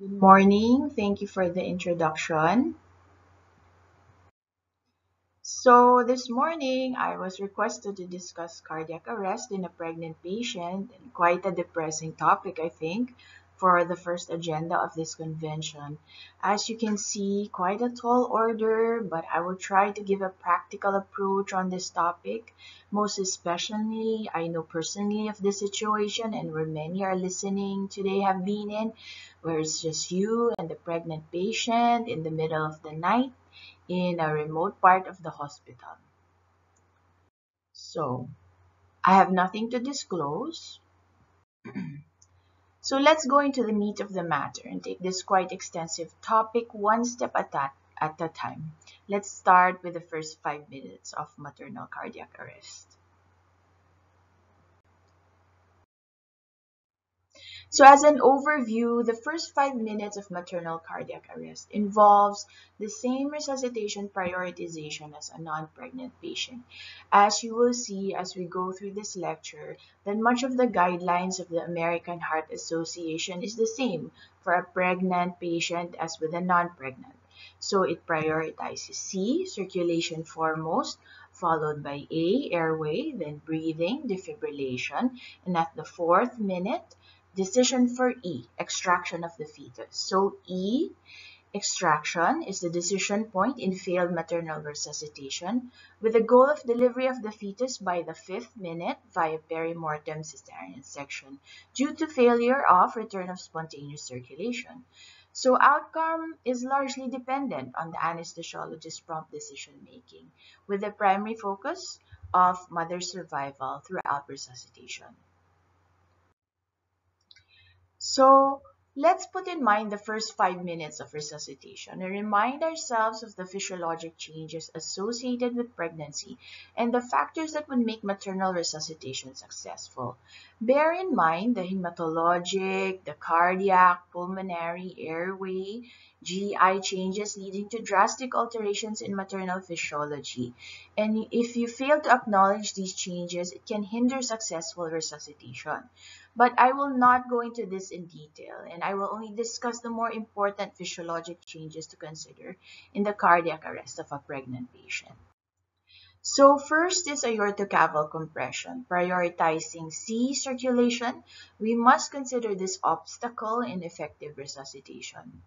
Good morning. Thank you for the introduction. So this morning, I was requested to discuss cardiac arrest in a pregnant patient, quite a depressing topic, I think, for the first agenda of this convention. As you can see, quite a tall order, but I will try to give a practical approach on this topic. Most especially, I know personally of this situation and where many are listening today have been in, where it's just you and the pregnant patient in the middle of the night in a remote part of the hospital. So, I have nothing to disclose. So let's go into the meat of the matter and take this quite extensive topic one step at a, at a time. Let's start with the first five minutes of maternal cardiac arrest. So as an overview, the first five minutes of maternal cardiac arrest involves the same resuscitation prioritization as a non-pregnant patient. As you will see as we go through this lecture, then much of the guidelines of the American Heart Association is the same for a pregnant patient as with a non-pregnant. So it prioritizes C, circulation foremost, followed by A, airway, then breathing, defibrillation, and at the fourth minute, Decision for E, extraction of the fetus. So E, extraction, is the decision point in failed maternal resuscitation with the goal of delivery of the fetus by the fifth minute via perimortem cesarean section due to failure of return of spontaneous circulation. So outcome is largely dependent on the anesthesiologist's prompt decision making with the primary focus of mother survival throughout resuscitation. So let's put in mind the first five minutes of resuscitation and remind ourselves of the physiologic changes associated with pregnancy and the factors that would make maternal resuscitation successful. Bear in mind the hematologic, the cardiac, pulmonary, airway, GI changes leading to drastic alterations in maternal physiology. And if you fail to acknowledge these changes, it can hinder successful resuscitation. But I will not go into this in detail, and I will only discuss the more important physiologic changes to consider in the cardiac arrest of a pregnant patient. So first is aortocaval compression. Prioritizing C circulation, we must consider this obstacle in effective resuscitation.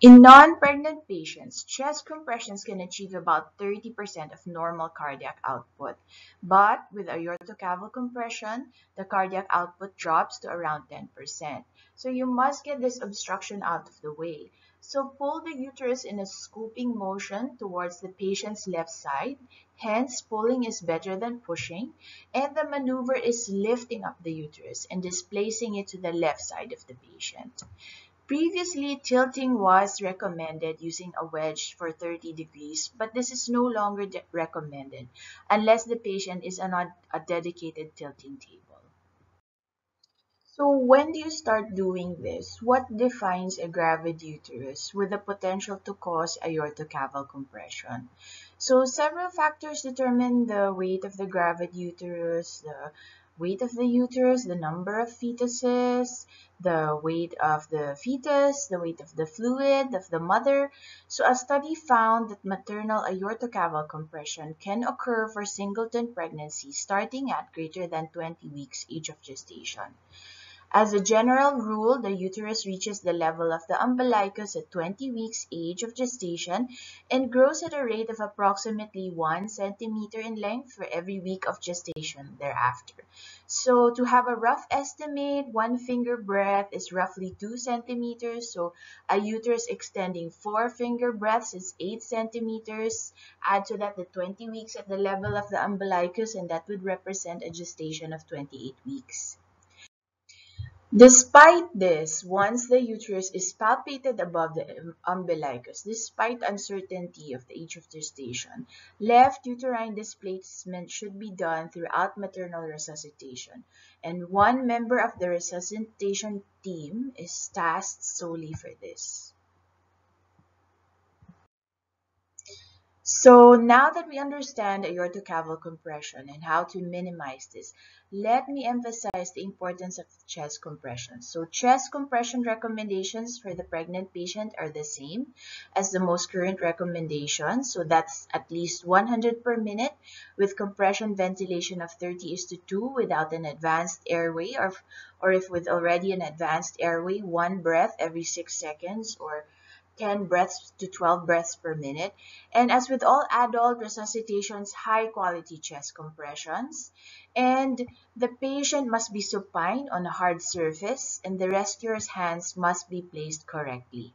In non-pregnant patients, chest compressions can achieve about 30% of normal cardiac output. But with aortocaval compression, the cardiac output drops to around 10%. So you must get this obstruction out of the way. So pull the uterus in a scooping motion towards the patient's left side. Hence, pulling is better than pushing. And the maneuver is lifting up the uterus and displacing it to the left side of the patient. Previously, tilting was recommended using a wedge for 30 degrees, but this is no longer recommended unless the patient is on a dedicated tilting table. So when do you start doing this? What defines a gravid uterus with the potential to cause aortocaval compression? So several factors determine the weight of the gravid uterus, the weight of the uterus, the number of fetuses, the weight of the fetus, the weight of the fluid of the mother. So a study found that maternal aortocaval compression can occur for singleton pregnancy starting at greater than 20 weeks age of gestation. As a general rule, the uterus reaches the level of the umbilicus at 20 weeks age of gestation and grows at a rate of approximately 1 centimeter in length for every week of gestation thereafter. So to have a rough estimate, one finger breadth is roughly 2 centimeters. So a uterus extending 4 finger breadths is 8 centimeters. Add to that the 20 weeks at the level of the umbilicus and that would represent a gestation of 28 weeks. Despite this, once the uterus is palpated above the um, umbilicus, despite uncertainty of the age of gestation, left uterine displacement should be done throughout maternal resuscitation, and one member of the resuscitation team is tasked solely for this. So now that we understand aortocaval compression and how to minimize this, let me emphasize the importance of chest compression. So chest compression recommendations for the pregnant patient are the same as the most current recommendations. So that's at least 100 per minute with compression ventilation of 30 is to 2 without an advanced airway or, or if with already an advanced airway, one breath every 6 seconds or 10 breaths to 12 breaths per minute. And as with all adult resuscitations, high quality chest compressions. And the patient must be supine on a hard surface and the rescuer's hands must be placed correctly.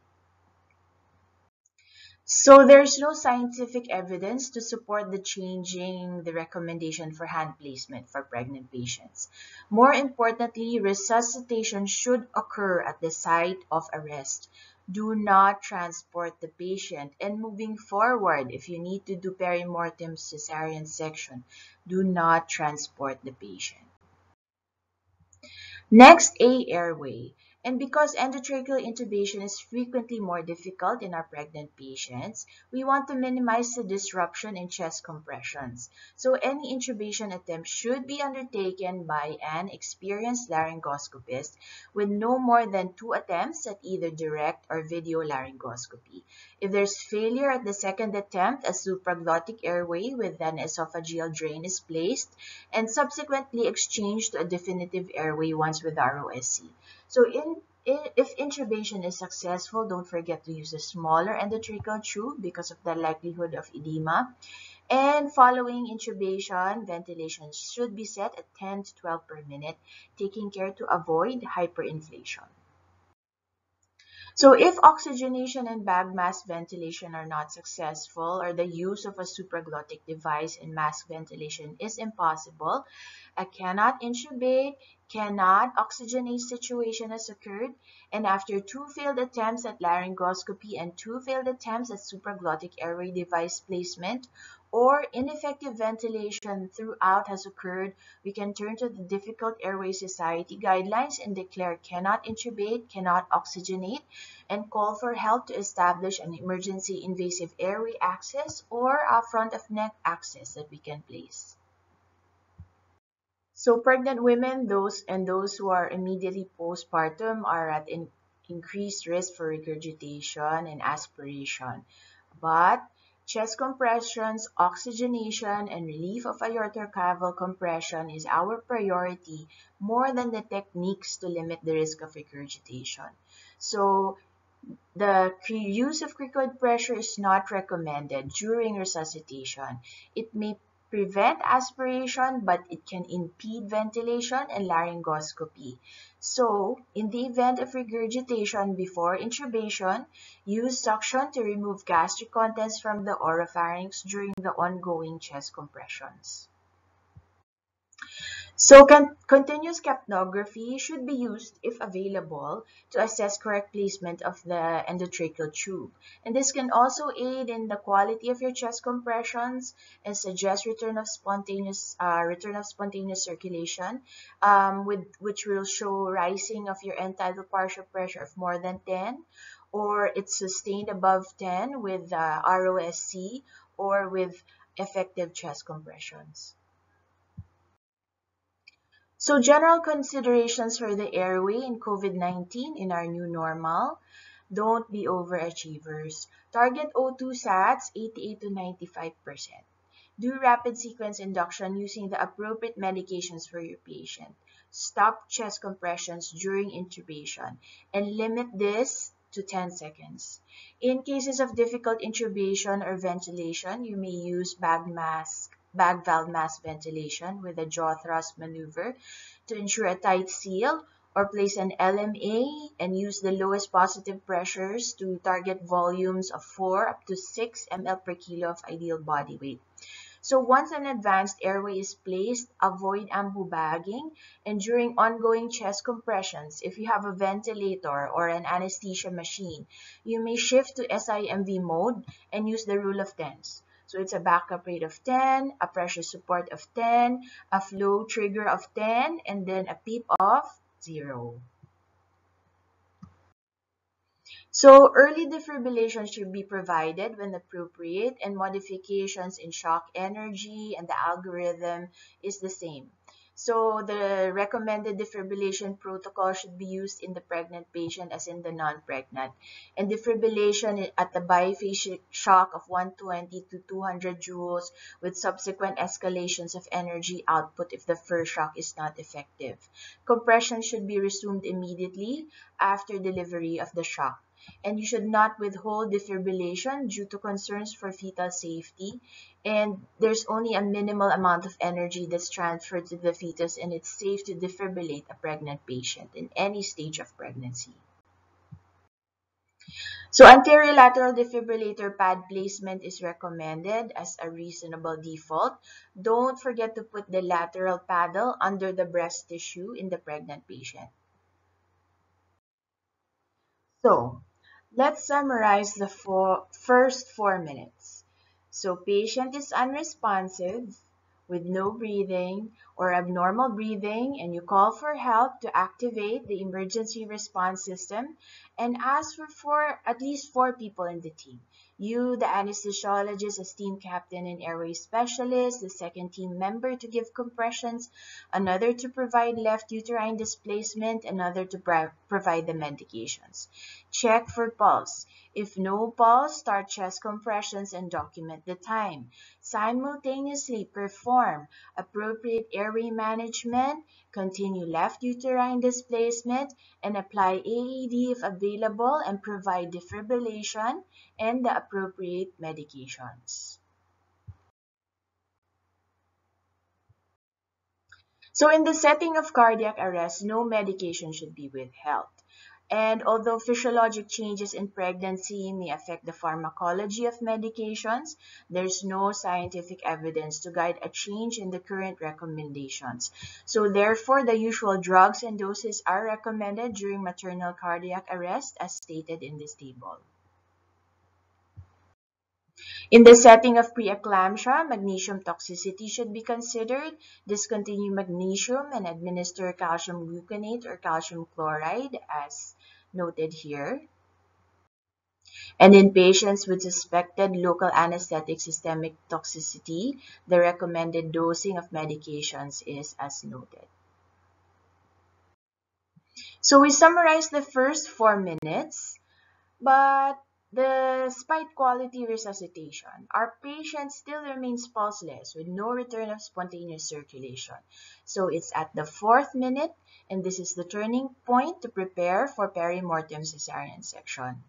So there's no scientific evidence to support the changing the recommendation for hand placement for pregnant patients. More importantly, resuscitation should occur at the site of arrest do not transport the patient. And moving forward, if you need to do perimortem cesarean section, do not transport the patient. Next, A airway. And because endotracheal intubation is frequently more difficult in our pregnant patients, we want to minimize the disruption in chest compressions. So any intubation attempt should be undertaken by an experienced laryngoscopist with no more than two attempts at either direct or video laryngoscopy. If there's failure at the second attempt, a supraglottic airway with an esophageal drain is placed and subsequently exchanged to a definitive airway once with ROSC. So in, in, if intubation is successful, don't forget to use a smaller endotracheal tube because of the likelihood of edema. And following intubation, ventilation should be set at 10 to 12 per minute, taking care to avoid hyperinflation. So if oxygenation and bag mask ventilation are not successful or the use of a supraglottic device in mask ventilation is impossible, a cannot intubate, cannot oxygenate situation has occurred, and after two failed attempts at laryngoscopy and two failed attempts at supraglottic airway device placement, or ineffective ventilation throughout has occurred, we can turn to the Difficult Airway Society guidelines and declare cannot intubate, cannot oxygenate, and call for help to establish an emergency invasive airway access or a front of neck access that we can place. So pregnant women, those and those who are immediately postpartum are at in, increased risk for regurgitation and aspiration. But Chest compressions, oxygenation, and relief of aortocaval compression is our priority more than the techniques to limit the risk of regurgitation. So the use of cricoid pressure is not recommended during resuscitation. It may prevent aspiration, but it can impede ventilation and laryngoscopy. So, in the event of regurgitation before intubation, use suction to remove gastric contents from the oropharynx during the ongoing chest compressions. So con continuous capnography should be used if available to assess correct placement of the endotracheal tube. And this can also aid in the quality of your chest compressions and suggest return of spontaneous uh, return of spontaneous circulation, um, with which will show rising of your end tidal partial pressure of more than 10, or it's sustained above 10 with uh, ROSC or with effective chest compressions. So general considerations for the airway in COVID-19 in our new normal. Don't be overachievers. Target O2 sats 88 to 95%. Do rapid sequence induction using the appropriate medications for your patient. Stop chest compressions during intubation and limit this to 10 seconds. In cases of difficult intubation or ventilation, you may use bag mask bag valve mask ventilation with a jaw thrust maneuver to ensure a tight seal or place an LMA and use the lowest positive pressures to target volumes of 4 up to 6 ml per kilo of ideal body weight. So once an advanced airway is placed, avoid ambu bagging and during ongoing chest compressions, if you have a ventilator or an anesthesia machine, you may shift to SIMV mode and use the rule of tens. So it's a backup rate of 10, a pressure support of 10, a flow trigger of 10, and then a PEEP of 0. So early defibrillation should be provided when appropriate and modifications in shock energy and the algorithm is the same. So the recommended defibrillation protocol should be used in the pregnant patient as in the non-pregnant. And defibrillation at the biphasic shock of 120 to 200 joules with subsequent escalations of energy output if the first shock is not effective. Compression should be resumed immediately after delivery of the shock and you should not withhold defibrillation due to concerns for fetal safety and there's only a minimal amount of energy that's transferred to the fetus and it's safe to defibrillate a pregnant patient in any stage of pregnancy. So anterior lateral defibrillator pad placement is recommended as a reasonable default. Don't forget to put the lateral paddle under the breast tissue in the pregnant patient. So, Let's summarize the four, first four minutes. So patient is unresponsive with no breathing or abnormal breathing and you call for help to activate the emergency response system and ask for four, at least four people in the team. You, the anesthesiologist, as team captain and airway specialist, the second team member to give compressions, another to provide left uterine displacement, another to provide the medications. Check for pulse. If no pulse, start chest compressions and document the time. Simultaneously perform appropriate airway management, continue left uterine displacement, and apply AED if available and provide defibrillation and the appropriate medications. So in the setting of cardiac arrest, no medication should be withheld. And although physiologic changes in pregnancy may affect the pharmacology of medications, there's no scientific evidence to guide a change in the current recommendations. So therefore, the usual drugs and doses are recommended during maternal cardiac arrest as stated in this table. In the setting of preeclampsia, magnesium toxicity should be considered. Discontinue magnesium and administer calcium gluconate or calcium chloride as noted here. And in patients with suspected local anesthetic systemic toxicity, the recommended dosing of medications is as noted. So we summarize the first four minutes, but Despite quality resuscitation, our patient still remains pulseless with no return of spontaneous circulation. So it's at the fourth minute, and this is the turning point to prepare for perimortem cesarean section.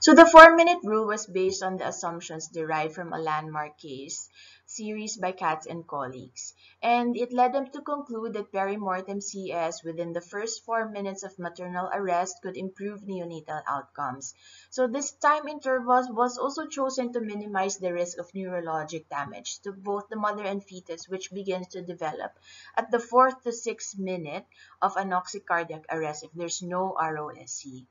So the four-minute rule was based on the assumptions derived from a landmark case series by Katz and colleagues, and it led them to conclude that perimortem CS within the first four minutes of maternal arrest could improve neonatal outcomes. So this time interval was also chosen to minimize the risk of neurologic damage to both the mother and fetus, which begins to develop at the fourth to sixth minute of anoxic cardiac arrest if there's no ROSC.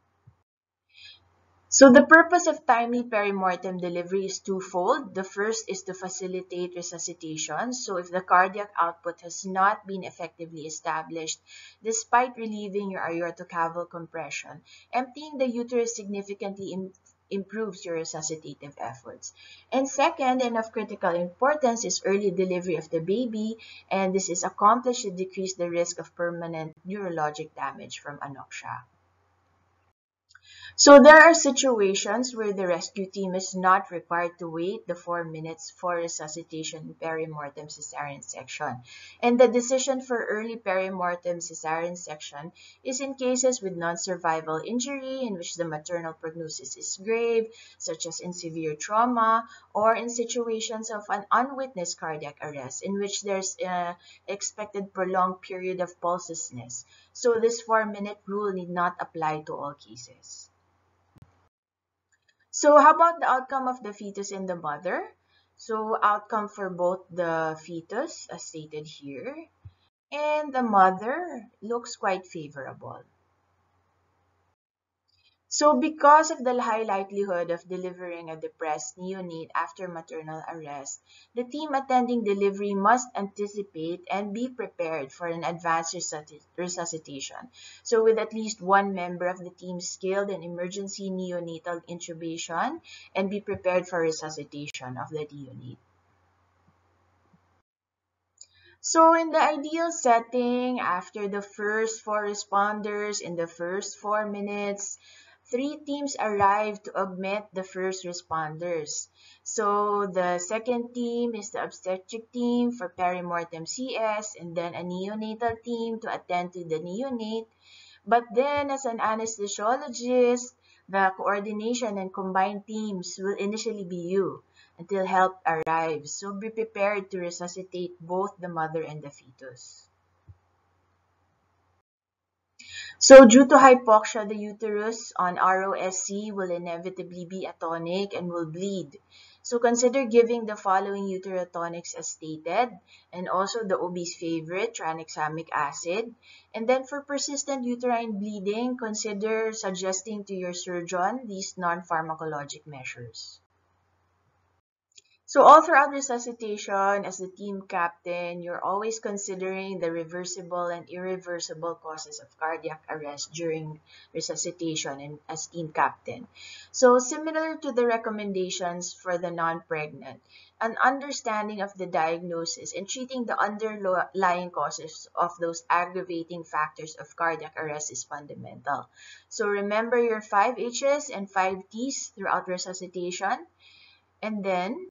So the purpose of timely perimortem delivery is twofold. The first is to facilitate resuscitation. So if the cardiac output has not been effectively established, despite relieving your aortocaval compression, emptying the uterus significantly Im improves your resuscitative efforts. And second, and of critical importance, is early delivery of the baby, and this is accomplished to decrease the risk of permanent neurologic damage from anoxia. So there are situations where the rescue team is not required to wait the four minutes for resuscitation perimortem cesarean section. And the decision for early perimortem cesarean section is in cases with non-survival injury in which the maternal prognosis is grave, such as in severe trauma, or in situations of an unwitnessed cardiac arrest in which there's an expected prolonged period of pulselessness. So this four-minute rule need not apply to all cases. So how about the outcome of the fetus and the mother? So outcome for both the fetus as stated here and the mother looks quite favorable. So because of the high likelihood of delivering a depressed neonate after maternal arrest, the team attending delivery must anticipate and be prepared for an advanced resuscitation. So with at least one member of the team skilled in emergency neonatal intubation and be prepared for resuscitation of the neonate. So in the ideal setting, after the first four responders in the first four minutes, three teams arrived to augment the first responders. So the second team is the obstetric team for perimortem CS and then a neonatal team to attend to the neonate. But then as an anesthesiologist, the coordination and combined teams will initially be you until help arrives. So be prepared to resuscitate both the mother and the fetus. So due to hypoxia, the uterus on ROSC will inevitably be atonic and will bleed. So consider giving the following uterotonics as stated and also the OB's favorite, tranexamic acid. And then for persistent uterine bleeding, consider suggesting to your surgeon these non-pharmacologic measures. So all throughout resuscitation, as the team captain, you're always considering the reversible and irreversible causes of cardiac arrest during resuscitation and as team captain. So similar to the recommendations for the non-pregnant, an understanding of the diagnosis and treating the underlying causes of those aggravating factors of cardiac arrest is fundamental. So remember your 5 H's and 5 T's throughout resuscitation. And then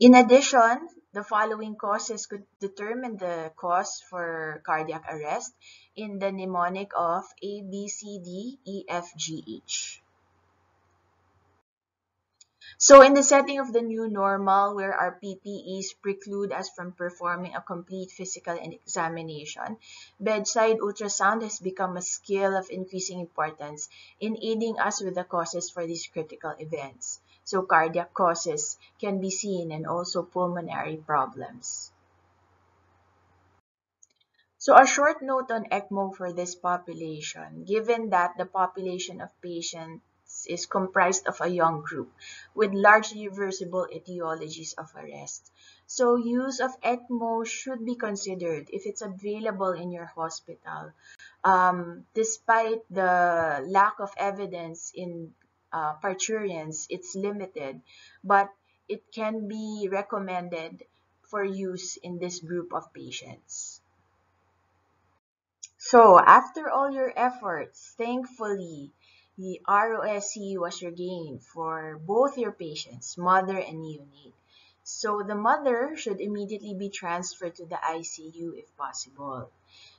in addition, the following causes could determine the cause for cardiac arrest in the mnemonic of A, B, C, D, E, F, G, H. So in the setting of the new normal, where our PPEs preclude us from performing a complete physical examination, bedside ultrasound has become a skill of increasing importance in aiding us with the causes for these critical events. So cardiac causes can be seen and also pulmonary problems. So a short note on ECMO for this population, given that the population of patients is comprised of a young group with largely reversible etiologies of arrest. So use of ECMO should be considered if it's available in your hospital. Um, despite the lack of evidence in uh, parturients, it's limited, but it can be recommended for use in this group of patients. So after all your efforts, thankfully, the ROSC was regained for both your patients, mother and neonate. So the mother should immediately be transferred to the ICU if possible.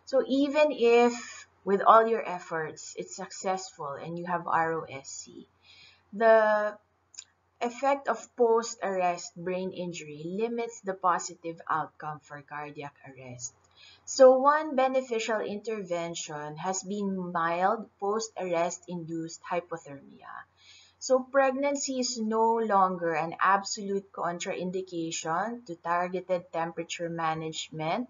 So even if with all your efforts it's successful and you have ROSC, the effect of post-arrest brain injury limits the positive outcome for cardiac arrest. So one beneficial intervention has been mild post-arrest induced hypothermia. So pregnancy is no longer an absolute contraindication to targeted temperature management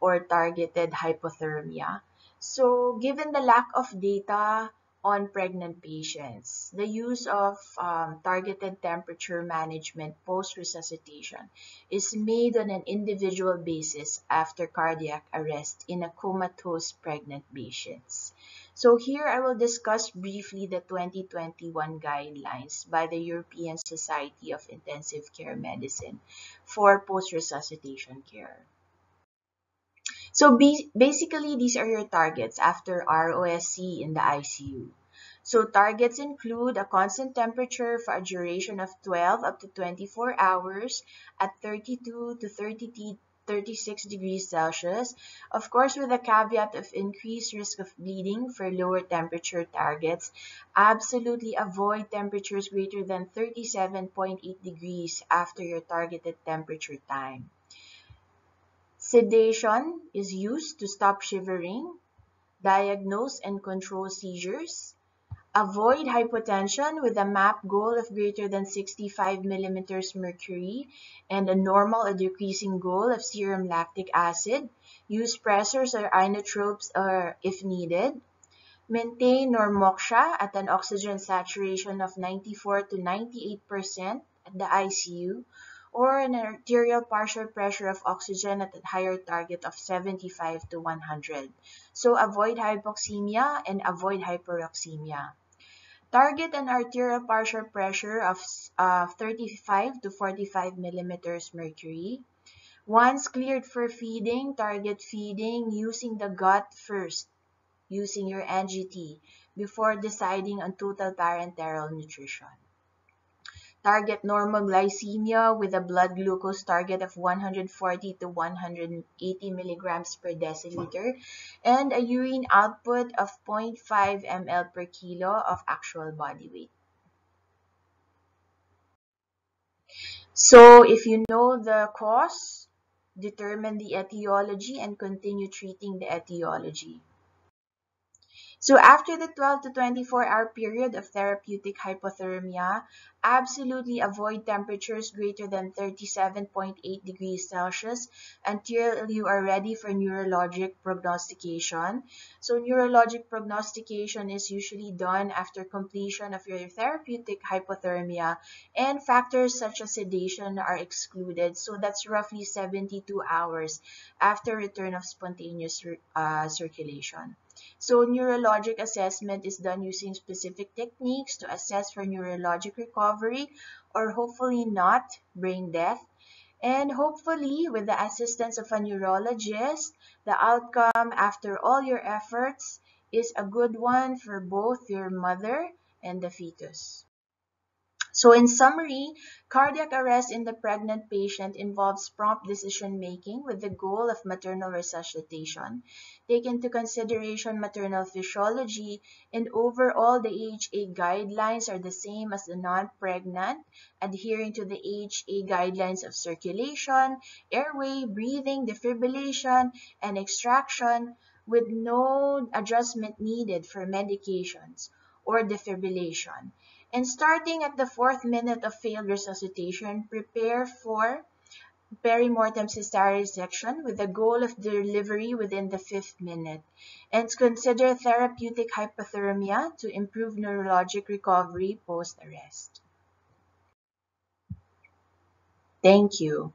or targeted hypothermia. So given the lack of data on pregnant patients. The use of um, targeted temperature management post-resuscitation is made on an individual basis after cardiac arrest in a comatose pregnant patients. So here I will discuss briefly the 2021 guidelines by the European Society of Intensive Care Medicine for post-resuscitation care. So basically, these are your targets after ROSC in the ICU. So targets include a constant temperature for a duration of 12 up to 24 hours at 32 to 30 36 degrees Celsius, of course with a caveat of increased risk of bleeding for lower temperature targets. Absolutely avoid temperatures greater than 37.8 degrees after your targeted temperature time. Sedation is used to stop shivering, diagnose and control seizures, avoid hypotension with a MAP goal of greater than 65 millimeters mercury and a normal or decreasing goal of serum lactic acid, use pressors or inotropes or if needed, Maintain normoxia at an oxygen saturation of 94 to 98% at the ICU or an arterial partial pressure of oxygen at a higher target of 75 to 100. So avoid hypoxemia and avoid hyperoxemia. Target an arterial partial pressure of uh, 35 to 45 millimeters mercury. Once cleared for feeding, target feeding using the gut first, using your NGT, before deciding on total parenteral nutrition. Target normal glycemia with a blood glucose target of 140 to 180 milligrams per deciliter and a urine output of 0.5 ml per kilo of actual body weight. So if you know the cause, determine the etiology and continue treating the etiology. So after the 12 to 24 hour period of therapeutic hypothermia, absolutely avoid temperatures greater than 37.8 degrees Celsius until you are ready for neurologic prognostication. So neurologic prognostication is usually done after completion of your therapeutic hypothermia and factors such as sedation are excluded. So that's roughly 72 hours after return of spontaneous uh, circulation. So neurologic assessment is done using specific techniques to assess for neurologic recovery or hopefully not brain death. And hopefully with the assistance of a neurologist, the outcome after all your efforts is a good one for both your mother and the fetus. So in summary, cardiac arrest in the pregnant patient involves prompt decision making with the goal of maternal resuscitation. Take into consideration maternal physiology and overall the AHA guidelines are the same as the non-pregnant, adhering to the AHA guidelines of circulation, airway, breathing, defibrillation, and extraction with no adjustment needed for medications or defibrillation. And starting at the fourth minute of failed resuscitation, prepare for perimortem cesarean section with the goal of delivery within the fifth minute. And consider therapeutic hypothermia to improve neurologic recovery post-arrest. Thank you.